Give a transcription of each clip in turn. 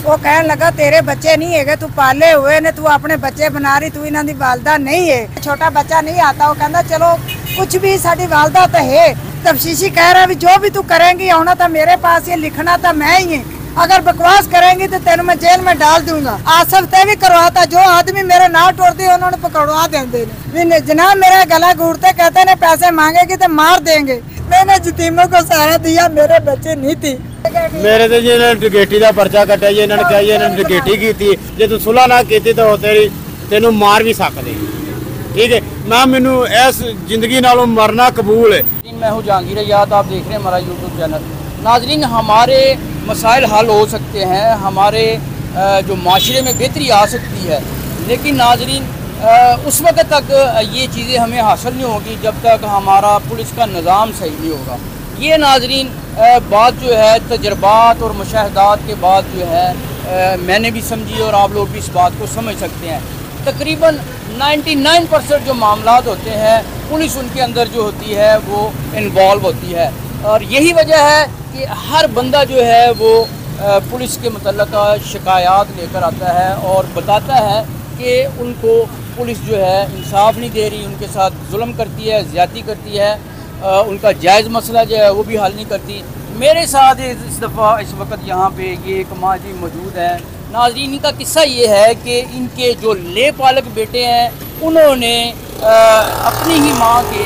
ਉਹ ਕਹਿਣ ਲੱਗਾ ਤੇਰੇ ਬੱਚੇ नहीं ਹੈਗੇ ਤੂੰ ਪਾਲੇ ਹੋਏ ਨੇ ਤੂੰ ਆਪਣੇ ਬੱਚੇ ਬਣਾ ਰਹੀ ਤੂੰ ਇਹਨਾਂ ਦੀ ਵਾਲਦਾ ਨਹੀਂ ਹੈ ਛੋਟਾ ਬੱਚਾ नहीं आता वो कहता चलो कुछ भी साडी वालदा तो है तफशीशी कह रहा भी जो भी तू करेंगी आना तो मेरे पास ये लिखना तो मैं ही है अगर बकवास करेंगी तो तेन मैं जेल में डाल दूंगा आसफ ते भी करवाता जो आदमी मेरे नाल टुरती उन्होंने पकड़वा देंगे भी ने- जनाब मेरा गला घूटते कहते ने पैसे मांगेगी तो मार देंगे मैंने जतीमों को सहारा दिया मेरे बच्चे नहीं थी ਮੇਰੇ ਤੇ ਜੀ ਇਹਨਾਂ ਨੇ ਡਿਗੇਟੀ ਦਾ ਪਰਚਾ ਕੱਟਿਆ ਜੀ ਇਹਨਾਂ ਨੇ ਕਿਹਾ ਜੀ ਇਹਨਾਂ ਨੇ ਡਿਗੇਟੀ ਕੀਤੀ ਜੇ ਤੂੰ ਸੁਲਾ ਨਾ ਕੀਤੀ ਤਾਂ ਉਹ ਤੇਰੀ ਤੈਨੂੰ ਮਾਰ ਵੀ ਸਕਦੇ ਠੀਕ ਹੈ ਮੈਂ ਮੈਨੂੰ ਇਸ ਜ਼ਿੰਦਗੀ ਨਾਲੋਂ ਮਰਨਾ ਕਬੂਲ ਹੈ मैं हूँ जहांगीर याद आप देख रहे हैं हमारा यूट्यूब चैनल नाजरीन हमारे मसाइल हल हो सकते हैं हमारे अ, जो माशरे में बेहतरी आ सकती है लेकिन नाजरीन अ, उस वक्त तक ये चीज़ें हमें हासिल नहीं होगी जब तक हमारा पुलिस का निज़ाम सही नहीं होगा ये नाजरीन बात जो है तजर्बात और मुशाहदात के बाद जो है मैंने भी समझी और आप लोग भी इस बात को समझ सकते हैं। तकरीबन 99 परसेंट जो मामला होते हैं, पुलिस उनके अंदर जो होती है, वो इन्वॉल्व होती है। और यही वजह है कि हर बंदा जो है, वो पुलिस के मतलब शिकायत लेकर आता है और बताता है कि उनको पुलिस जो है, इंसाफ नहीं दे रही, उनके साथ जुल्म करती है, ज़्यादती करती है। उनका जायज़ मसला जो है वो भी हल नहीं करती। मेरे साथ इस दफ़ा, इस वक्त यहाँ पे ये एक माँ जी मौजूद है। नाजरीन का किस्सा ये है कि इनके जो ले पालक बेटे हैं, उन्होंने अपनी ही माँ के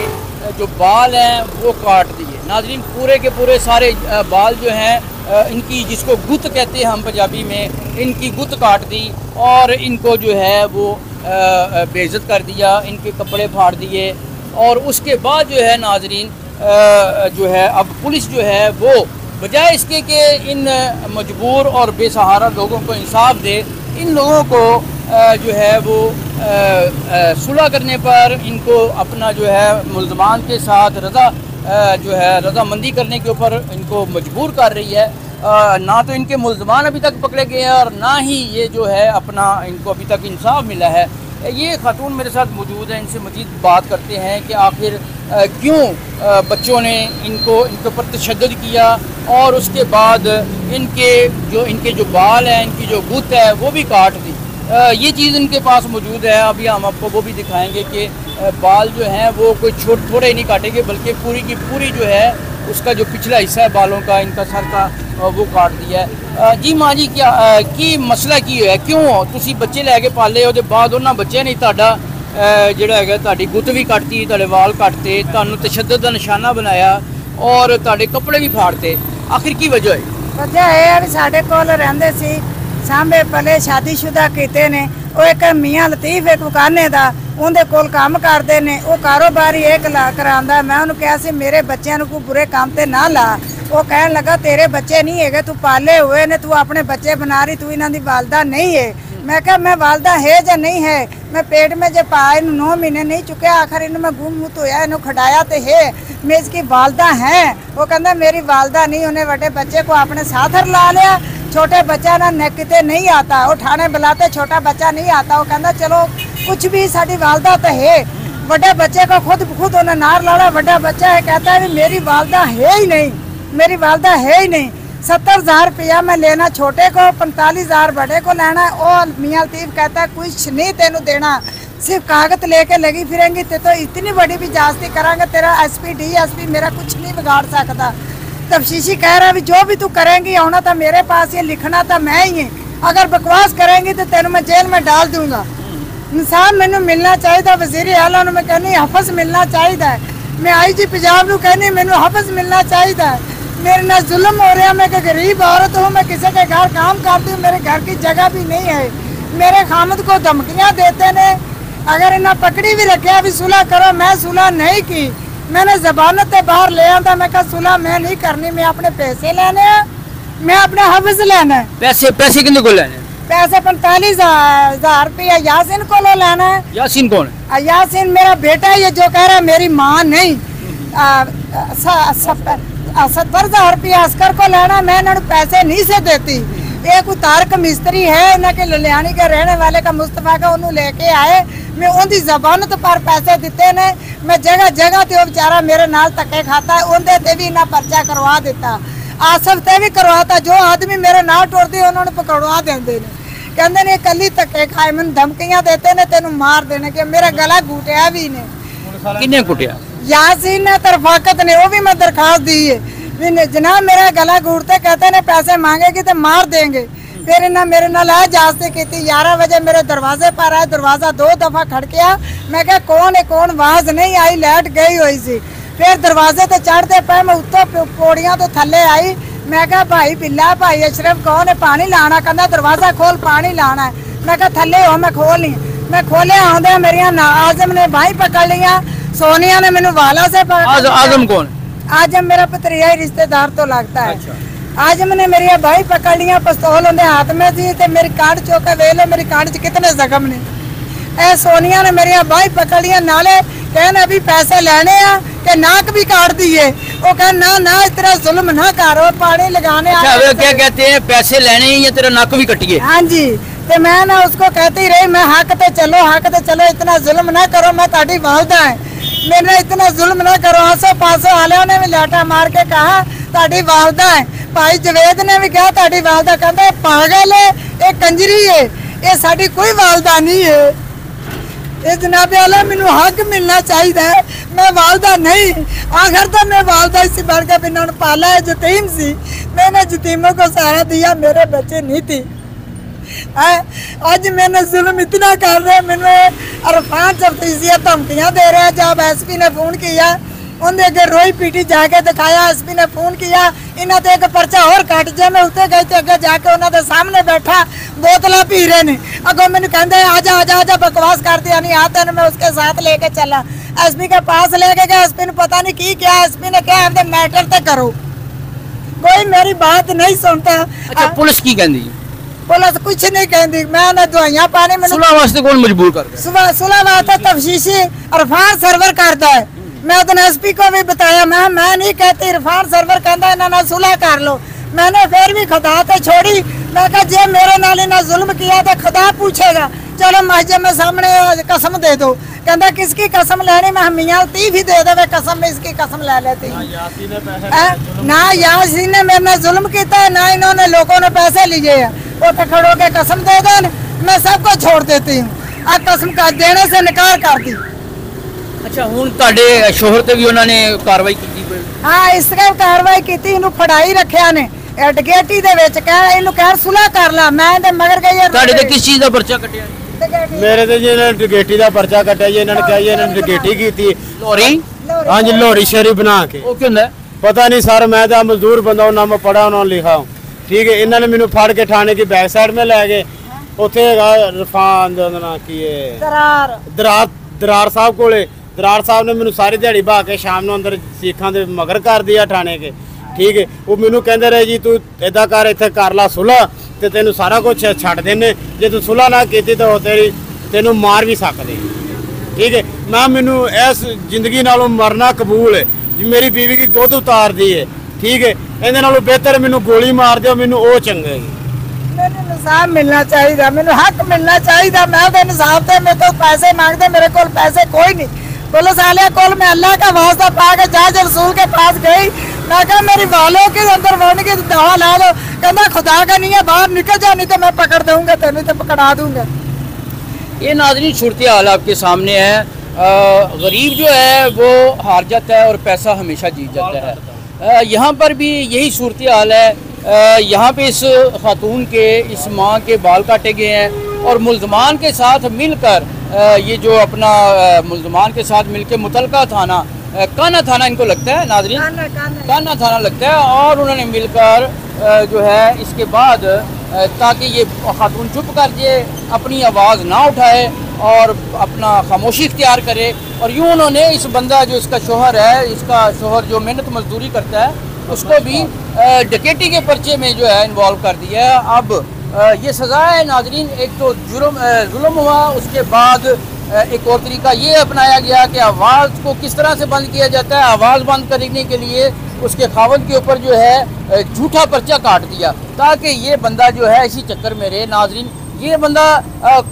जो बाल हैं, वो काट दिए। नाजरीन, पूरे के पूरे सारे बाल जो हैं इनकी जिसको गुत कहते हैं हम पंजाबी में, इनकी गुत काट दी और इनको जो है वो बेइज्जत कर दिया, इनके कपड़े फाड़ दिए। और उसके बाद जो है नाजरीन जो है अब पुलिस जो है वो बजाय इसके कि इन मजबूर और बेसहारा लोगों को इंसाफ दे, इन लोगों को जो है वो सुलह करने पर इनको अपना जो है मुलजमान के साथ रजा जो है रजामंदी करने के ऊपर इनको मजबूर कर रही है। ना तो इनके मुलजमान अभी तक पकड़े गए हैं और ना ही ये जो है अपना इनको अभी तक इंसाफ मिला है। ये खातून मेरे साथ मौजूद है। इनसे मजीद बात करते हैं कि आखिर क्यों बच्चों ने इनको, इनके ऊपर तशद किया और उसके बाद इनके जो इनके जो बाल हैं, इनकी जो गुत है, वो भी काट दी। ये चीज़ इनके पास मौजूद है। अभी हम आपको वो भी दिखाएँगे कि बाल जो हैं, वो कोई छोट, थोड़े नहीं काटेंगे, बल्कि पूरी की पूरी जो है उसका जो पिछला हिस्सा है बालों का इनका सर का अ, वो काट दिया है अ, जी माँ जी क्या अ, ਕੀ ਮਸਲਾ ਕੀ ਹੋਇਆ ਕਿਉਂ ਤੁਸੀਂ ਬੱਚੇ ਲੈ ਕੇ ਪਾਲੇ ਉਹਦੇ ਬਾਅਦ ਉਹਨਾਂ ਬੱਚਿਆਂ ਨੇ ਤੁਹਾਡਾ ਅ, ਜਿਹੜਾ ਹੈਗਾ ਤੁਹਾਡੀ ਗੁੱਤ ਵੀ ਕੱਟਤੀ ਤੁਹਾਡੇ ਵਾਲ ਕੱਟਤੇ ਤੁਹਾਨੂੰ ਤਸ਼ੱਦਦ ਦਾ ਨਿਸ਼ਾਨਾ ਬਣਾਇਆ ਔਰ ਤੁਹਾਡੇ ਕੱਪੜੇ ਵੀ ਫਾੜਤੇ ਆਖਿਰ ਕੀ ਵਜ੍ਹਾ ਹੈ ਵਜ੍ਹਾ ਇਹ ਹੈ ਵੀ ਸਾਡੇ ਕੋਲ ਰਹਿੰਦੇ ਸੀ ਸਾਹਮਣੇ ਪਲੇ ਸ਼ਾਦੀशुदा ਕੀਤੇ ਨੇ। ਉਹ ਇੱਕ ਮੀਆਂ ਲਤੀਫ ਇੱਕ ਦੁਕਾਨੇ ਦਾ, ਉਹਦੇ ਕੋਲ ਕੰਮ ਕਰਦੇ ਨੇ। ਉਹ ਕਾਰੋਬਾਰੀ ਇੱਕ ਲਾ ਕਰਾਂਦਾ ਮੈਂ ਉਹਨੂੰ ਕਿਹਾ ਸੀ, ਮੇਰੇ ਬੱਚਿਆਂ ਨੂੰ ਕੋਈ ਬੁਰੇ ਕੰਮ ਤੇ ਨਾ ਲਾ। ਉਹ ਕਹਿਣ ਲੱਗਾ, ਤੇਰੇ ਬੱਚੇ ਨਹੀਂ ਹੈਗੇ, ਤੂੰ ਪਾਲੇ ਹੋਏ ਨੇ, ਤੂੰ ਆਪਣੇ ਬੱਚੇ ਬਣਾ ਰਹੀ, ਤੂੰ ਇਹਨਾਂ ਦੀ ਵਾਲਦਾ ਨਹੀਂ ਹੈ ਮੈਂ ਕਿਹਾ, ਮੈਂ ਵਾਲਦਾ ਹੈ ਜਾਂ ਨਹੀਂ ਹੈ? ਮੈਂ ਪੇਟ ਮੇ ਜੇ ਪਾ ਇਹਨੂੰ 9 ਮਹੀਨੇ ਨਹੀਂ ਚੁੱਕਿਆ, ਆਖਰ ਇਹਨੂੰ ਮੈਂ ਗੁੰਮ ਮੂਤ ਹੋਇਆ ਇਹਨੂੰ ਖੜਾਇਆ ਤੇ ਹੈ। ਮੈਂ ਇਸकी ਵਾਲਦਾ ਹੈ? ਉਹ ਕਹਿੰਦਾ, ਮੇਰੀ ਵਾਲਦਾ ਨਹੀਂ, ਉਹਨੇ ਵੱਡੇ ਬੱਚੇ ਕੋ ਆਪਣੇ ਸਾਥਰ ਲਾ ਲਿਆ। छोटे बच्चा ना न किते नहीं आता वो ठाणे बुलाते छोटा बच्चा नहीं आता वो कहता चलो कुछ भी साड़ी वालदा तो है बड़े बच्चे को खुद खुद उन्हें नार लाड़ा बड़ा बच्चा है कहता है भी मेरी वालदा है ही नहीं मेरी वालदा है ही नहीं सत्तर हज़ार रुपया मैं लेना छोटे को पैंतालीस हज़ार बड़े को लेना और मियाँ लतीफ कहता है कुछ नहीं तेनू देना सिर्फ़ कागज़ लेके लगी फिरेंगी ते तो इतनी बड़ी भी जास्ती करांगे तेरा एसपी डीएसपी मेरा कुछ नहीं बिगाड़ सकता तब कह रहा भी जो भी तू करेंगी, आना था मेरे पास, ये लिखना था मैं ही है। अगर बकवास करेंगी तो तेन मैं जेल में डाल दूँगा। इंसान मैं मिलना चाहिए वज़ीर आला मैं कहनी, हफस मिलना चाहिए मैं आई जी पंजाब न कहनी मैं हफस मिलना चाहिए मेरे ना जुल्म हो रहा मैं गरीब औरत हूँ, मैं किसी के घर काम करती हूँ, मेरे घर की जगह भी नहीं है। मेरे खामद को धमकियाँ देते ने। अगर इन्हें पकड़ी भी रखे अभी सुलह करो, मैं सुलह नहीं की। मैंने जबानत बाहर ले आता मैं सुलह मैं नहीं करनी मैं अपने पैसे लेने मैं अपने हफ्ज लेना पैसे पैसे कितने पैसे पैंतालीस हज़ार रुपया यासिन को लो लेना है। यासिन कौन? यासिन मेरा बेटा है ये जो कह रहा है मेरी माँ नहीं। सत्तर हज़ार रुपया अस्कर को लेना मैं इन्होंने पैसे नहीं से देती। एक उतारक मिस्त्री है इन्होंने लुलियानी के रहने वाले का मुस्तफ़ा का उन्होंने लेके आए। ਮੈਂ ਉਹਦੀ ਜ਼ਬਾਨ ਤੋਂ ਪਰ ਪੈਸੇ ਦਿੱਤੇ ਨੇ। ਮੈਂ ਜਗ੍ਹਾ ਜਗ੍ਹਾ ਤੇ ਉਹ ਵਿਚਾਰਾ ਮੇਰੇ ਨਾਲ ਧੱਕੇ ਖਾਤਾ ਉਹਦੇ ਤੇ ਵੀ ਇਹਨਾਂ ਪਰਚਾ ਕਰਵਾ ਦਿੱਤਾ। ਆਸਫ ਤੇ ਵੀ ਕਰਵਾਤਾ ਜੋ ਆਦਮੀ ਮੇਰੇ ਨਾਲ ਟੁਰਦੇ ਉਹਨਾਂ ਨੂੰ ਪਕੜਵਾ ਦਿੰਦੇ ਨੇ। ਕਹਿੰਦੇ ਨੇ ਕੱਲੀ ਧੱਕੇ ਖਾਏ ਮੈਨੂੰ ਧਮਕੀਆਂ ਦਿੱਤੇ ਨੇ ਤੈਨੂੰ ਮਾਰ ਦੇਣੇ ਕਿ ਮੇਰਾ ਗਲਾ ਘੁਟਿਆ ਵੀ ਨੇ। ਕਿੰਨੇ ਕੁੱਟਿਆ ਯਾਸੀਨ ਨੇ ਤਰਫਾਕਤ ਨੇ ਉਹ ਵੀ ਮੈਂ ਦਰਖਾਸਤ ਦੀ ਹੈ ਵੀ ਜਨਾਬ ਮੇਰਾ ਗਲਾ ਘੂਟਤੇ ਕਹਤੇ ਨੇ ਪੈਸੇ ਮੰਗੇਗੀ ਤੇ ਮਾਰ ਦੇਣਗੇ। फिर इन्हें मेरे नाल है जास्ती की थी ग्यारह बजे मेरे दरवाजे पर आए दरवाज़ा दो दफ़ा खड़किया मैं क्या कौन है कौन आवाज़ नहीं आई लाइट गई हुई सी फिर दरवाजे ते चढ़ते पे मैं उत्तों पौड़ियाँ तो थल्ले आई मैं क्या भाई बिल्ला भाई अशरफ कौन है पानी लाना कहता दरवाज़ा खोल पानी लाना है मैं क्या थल्ले हो मैं खोल नहीं मैं खोले आंदे मेरिया ना आज़म ने भाई पकड़ लिया सोनिया ने मैंने वाला से पकड़ आज लिया। आज़म कौन आज़म मेरा पतरिया आज़म ने मेरी भाई पकड़ लिया पिस्तौल उनके हाथ में थी ते मेरी कांड चौका वे लो मेरी कांड च कितने जख्म ने। ए सोनिया ने मेरी भाई पकड़ लिया नाले कहने अभी पैसे लेने आ के नाक भी काट दिए। वो कह ना ना इस तरह जुल्म ना करो पानी लगाने अच्छा वे क्या कहते हैं पैसे लेने हैं या तेरा नक भी कटिए हाँ जी ते मैं ना उसको कहती रही मैं हक ते चलो हक ते चलो इतना जुल्म ना करो मैं ताड़ी वालदा है। मैंने इतना जुल्म ना करो आसो पासो वाले ने भी लाटा मार के कहा ताड़ी वालदा है। भाई जवेद ने भी कहा ताड़ी वालदा कहता "ये पागल है ये कंजरी है ये साड़ी कोई वालदा नहीं है ਇਹ ਜਨਾਬ ਆਲਾ ਮੈਨੂੰ ਹੱਕ ਮਿਲਣਾ ਚਾਹੀਦਾ ਹੈ ਮੈਂ ਵਾਲਦਾ ਨਹੀਂ आखिर तो मैं वालदा इसी बार का बिना पाला है यतीम सी मैंने यतीमों को सहारा दिया मेरे बच्चे नहीं थी है आज मैंने जुल्म इतना कर रहे मैंने अरफान तफ्तीसिया धमकियां दे रहे हैं जब एसपी ने फोन किया अगे रोई पीटी जाके दिखाया एसपी ने फ़ोन किया इन्हों ते एक पर्चा और कट जा मैं उत्ते गई ते अगे जाके उन्होंने सामने बैठा बोतला पी रहे ने। अगो मैंने कहते आजा आजा आजा बकवास कर दिया नहीं आता मैं उसके साथ लेके चला। एसपी के पास लेके गया एसपी ने पता नहीं की क्या एसपी ने क्या अपने मैटर ते करो। कोई मेरी बात नहीं सुनता। अच्छा पुलिस की कहती पुलिस कुछ नहीं कहती मैं ना दवाइयाँ पाने मैंने सुलह वास्ते कौन मजबूर कर सुबह सुलह है तफशीशी इरफान सर्वर करता है। मैं उधर एसपी को भी बताया मैं मैं नहीं कहती इरफान सर्वर कहता है ना ना सुलह कर लो। मैंने फिर भी खुदा तो छोड़ी। मैं कहा जे मेरे नाल इन्हें जुल्म किया तो खुदा पूछेगा। चलो मस्जिद में सामने कसम दे दो। कहता किसकी कसम लेनी? मैं मियाँ तीफ ही दे दे कसम में इसकी कसम ले लेती ना यासीन ने मेरे ने जुल्म किया। ना इन्होंने लोगों ने पैसे लिए हैं। वो तो खड़ो के कसम दे दो मैं सबको छोड़ देती हूँ। आ कसम का देने से निकार कर दी। ਅੱਛਾ ਹੁਣ ਤੁਹਾਡੇ ਸ਼ੋਹਰ ਤੇ ਵੀ ਉਹਨਾਂ ਨੇ ਕਾਰਵਾਈ ਕੀਤੀ ਹਾਂ ਇਸ ਤਰ੍ਹਾਂ ਕਾਰਵਾਈ ਕੀਤੀ ਇਹਨੂੰ ਫੜਾਈ ਰੱਖਿਆ ਨੇ। ਡਗੇਟੀ ਦੇ ਵਿੱਚ ਕਹਿ ਇਹਨੂੰ ਕਹਿ ਸੁਲਾ ਕਰ ਲਾ ਮੈਂ ਤੇ ਮਗਰ ਗਈ ਯਾਰ ਤੁਹਾਡੇ ਤੇ ਕਿਸ ਚੀਜ਼ ਦਾ ਪਰਚਾ ਕੱਟਿਆ ਮੇਰੇ ਤੇ ਜੀ ਇਹਨਾਂ ਦਾ ਪਰਚਾ ਕੱਟਿਆ ਜੀ ਇਹਨਾਂ ਨੇ ਕਿਹਾ ਇਹਨਾਂ ਨੇ ਡਗੇਟੀ ਕੀਤੀ। ਲੋਰੀ ਹਾਂਜੀ ਲੋਰੀ ਸ਼ੇਰੀ ਬਣਾ ਕੇ। ਉਹ ਕੀ ਹੁੰਦਾ? ਪਤਾ ਨਹੀਂ ਸਰ ਮੈਂ ਤਾਂ ਮਜ਼ਦੂਰ ਬੰਦਾ ਉਹ ਨਾਮ ਪੜਾ ਉਹਨਾਂ ਲਿਖਾ ਠੀਕ ਹੈ ਇਹਨਾਂ ਨੇ ਮੈਨੂੰ ਫੜ ਕੇ ਥਾਣੇ ਦੀ ਬੈਕ ਸਾਈਡ ਮੇ ਲੈ ਗਏ। ਉੱਥੇ ਹੈਗਾ ਰਫਾਨ ਦਾ ਨਾਮ ਕੀ ਹੈ? ਦਰਾਰ। ਦਰਾਰ ਦਰਾਰ ਸਾਹਿਬ ਕੋਲੇ। ਦਰਾਰ ਸਾਹਿਬ ਨੇ ਮੈਨੂੰ ਸਾਰੀ ਦਿਹਾੜੀ ਬਹਾ ਕੇ ਸ਼ਾਮ ਨੂੰ ਅੰਦਰ ਸਿੱਖਾਂ ਦੇ ਮਗਰ ਕਰ ਦਿਆ ਥਾਣੇ ਕੇ। ਠੀਕ ਹੈ ਉਹ ਮੈਨੂੰ ਕਹਿੰਦੇ ਰਹੇ ਜੀ, ਤੂੰ ਏਦਾਂ ਕਰ, ਇੱਥੇ ਕਰ ਲਾ ਸੁਲਾ ਤੇ ਤੈਨੂੰ ਸਾਰਾ ਕੁਝ ਛੱਡ ਦੇਣੇ ਜੇ ਤੂੰ ਸੁਲਾ ਨਾ ਕੀਤੀ ਤਾਂ ਤੇਰੀ, ਤੈਨੂੰ ਮਾਰ ਵੀ ਸਕਦੇ ਠੀਕ ਹੈ ਮੈਂ ਮੈਨੂੰ ਇਸ ਜ਼ਿੰਦਗੀ ਨਾਲੋਂ ਮਰਨਾ ਕਬੂਲ ਹੈ ਜੀ, ਮੇਰੀ ਬੀਵੀ ਦੀ ਗੋਦ ਉਤਾਰਦੀ ਹੈ ਠੀਕ ਹੈ ਇਹਦੇ ਨਾਲੋਂ ਬਿਹਤਰ ਮੈਨੂੰ ਗੋਲੀ ਮਾਰ ਦਿਓ, ਮੈਨੂੰ ਉਹ ਚੰਗਾ ਹੈ ਮੈਨੂੰ ਇਨਸਾਫ ਮਿਲਣਾ ਚਾਹੀਦਾ। ਮੈਨੂੰ ਹੱਕ ਮਿਲਣਾ ਚਾਹੀਦਾ। ਮੈਂ ਉਹਦੇ ਇਨਸਾਫ ਤੇ ਮੇਰੇ ਤੋਂ ਪੈਸੇ ਮੰਗਦੇ, ਮੇਰੇ ਕੋਲ ਪੈਸੇ ਕੋਈ ਨਹੀਂ। पुलिस वाले कोल मैं अल्लाह का वास्ता पा के जज रसूल के पास गई। मैं कहा, मेरी वालों के अंदर वर्ण की दवा ला लो कहना खुदा का नहीं है, बाहर निकल जा, नहीं तो मैं पकड़ दूँगा तेन तो पकड़ा दूँगा। ये नाजरी सूरत हाल आपके सामने है। गरीब जो है, वो हार जाता है और पैसा हमेशा जीत जाता है। यहाँ पर भी यही सूरत हाल है। यहाँ पे इस खातून के, इस माँ के बाल काटे गए हैं और मुलजमान के साथ मिलकर ये जो अपना मुलजमान के साथ मिलकर मुतलका थाना काना थाना इनको लगता है नाजरीन? काना काना काना थाना लगता है और उन्होंने मिलकर जो है इसके बाद ताकि ये खातून चुप कर दिए अपनी आवाज़ ना उठाए और अपना खामोशी इख्तियार करे और यूँ उन्होंने इस बंदा जो इसका शोहर है इसका शोहर जो मेहनत मजदूरी करता है उसको भी डकैती के पर्चे में जो है इन्वॉल्व कर दिया है। अब ये सज़ा है नाजरीन, एक तो जुर्म जुल्म हुआ, उसके बाद एक और तरीका ये अपनाया गया कि आवाज़ को किस तरह से बंद किया जाता है, आवाज़ बंद करने के लिए उसके खावत के ऊपर जो है झूठा पर्चा काट दिया, ताकि ये बंदा जो है, इसी चक्कर में रहे नाजरीन। ये बंदा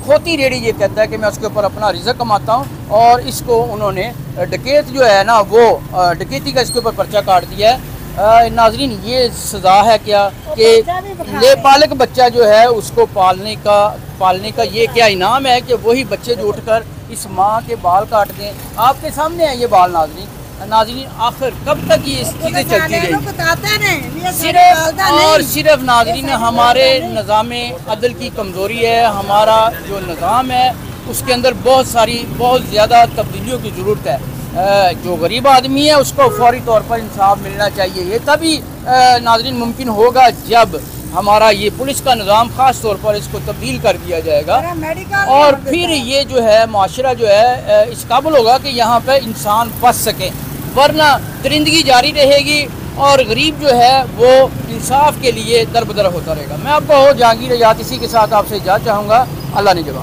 खोती रेडी ये कहता है कि मैं उसके ऊपर अपना रिजक कमाता हूँ, और इसको उन्होंने डकैत जो है ना, वो डकैती का इसके ऊपर पर्चा काट दिया है। नाजरीन ये सजा है क्या कि पालक बच्चा जो है उसको पालने का पालने का ये क्या इनाम है कि वही बच्चे जो उठकर इस माँ के बाल काट दें? आपके सामने है ये बाल नाजरीन। नाजरीन आखिर कब तक ये इस चीज़ें चलती रहेंगी? बताते ने ये सिर्फ़ और सिर्फ़ नाजरीन हमारे निज़ाम अदल की कमज़ोरी है हमारा जो निज़ाम है उसके अंदर बहुत सारी बहुत ज़्यादा तब्दीलियों की ज़रूरत है। जो गरीब आदमी है उसको फौरी तौर पर इंसाफ मिलना चाहिए। ये तभी नाजरीन मुमकिन होगा जब हमारा ये पुलिस का निज़ाम ख़ास तौर पर इसको तब्दील कर दिया जाएगा। और फिर ये जो है माशरा जो है इस काबिल होगा कि यहाँ पर इंसान बच सके वरना दरिंदगी जारी रहेगी और गरीब जो है वो इंसाफ के लिए दर बदर होता रहेगा। मैं आपको जहांगीर आज़ाद इसी के साथ आपसे जा चाहूँगा। अल्लाह ने जवाब।